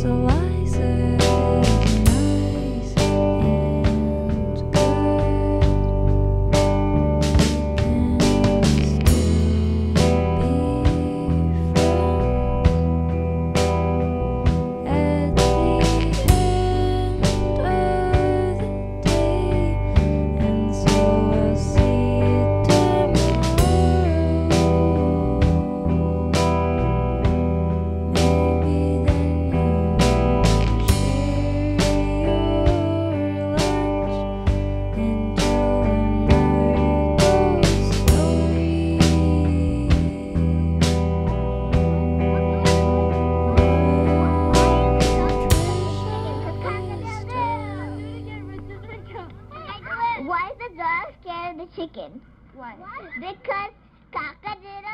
so the chicken. Why? Because Kaka did